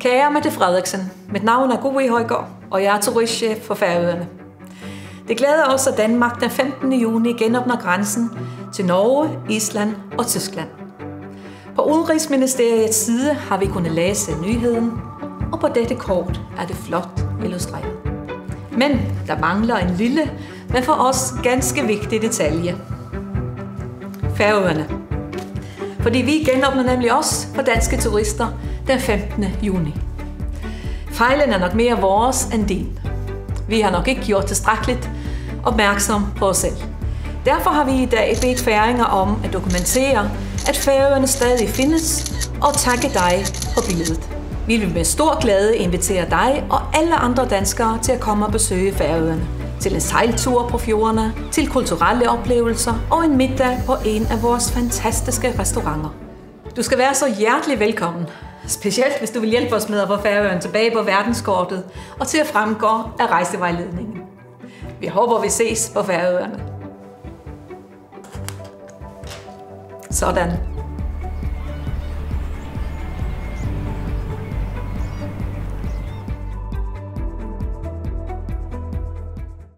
Kære Mette Frederiksen, mit navn er Gue Højgaard, og jeg er turistchef for Færøerne. Det glæder os, at Danmark den 15. juni genåbner grænsen til Norge, Island og Tyskland. På Udenrigsministeriets side har vi kunnet læse nyheden, og på dette kort er det flot illustreret. Men der mangler en lille, men for os ganske vigtig detalje. Færøerne. Fordi vi genåbner nemlig også for danske turister den 15. juni. Fejlen er nok mere vores end din. Vi har nok ikke gjort tilstrækkeligt opmærksom på os selv. Derfor har vi i dag bedt færinger om at dokumentere, at færøerne stadig findes, og takke dig for billedet. Vi vil med stor glæde invitere dig og alle andre danskere til at komme og besøge Færøerne. Til en sejltur på fjordene, til kulturelle oplevelser og en middag på en af vores fantastiske restauranter. Du skal være så hjertelig velkommen. Specielt hvis du vil hjælpe os med at få Færøerne tilbage på verdenskortet og til at fremgå af rejsevejledningen. Vi håber, vi ses på Færøerne. Sådan.